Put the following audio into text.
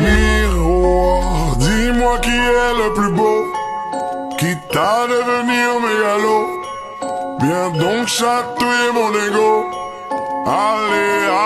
Miroir, dis-moi qui est le plus beau, quitte à devenir mégalo. Viens donc chatouiller mon ego. Allez, allez.